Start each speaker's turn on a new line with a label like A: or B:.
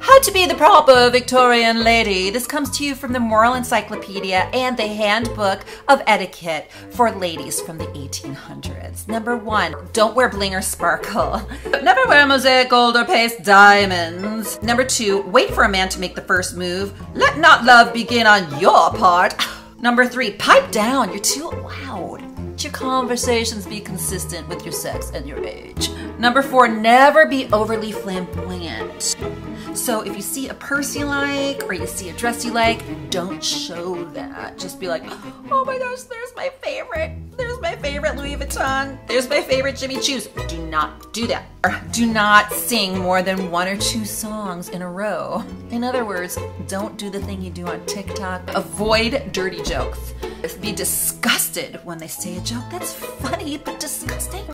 A: How to be the proper Victorian lady. This comes to you from the Moral Encyclopedia and the Handbook of Etiquette for ladies from the 1800s. Number one, don't wear bling or sparkle. Never wear mosaic, gold, or paste diamonds. Number two, wait for a man to make the first move. Let not love begin on your part. Number three, pipe down. You're too loud. Let your conversations be consistent with your sex and your age. Number four, never be overly flamboyant. So if you see a purse you like or you see a dress you like, don't show that. Just be like, oh my gosh, there's my favorite. There's my favorite Louis Vuitton. There's my favorite Jimmy Choo's. Do not do that. Do not sing more than one or two songs in a row. In other words, don't do the thing you do on TikTok. Avoid dirty jokes. Be disgusted when they say a joke that's funny but disgusting.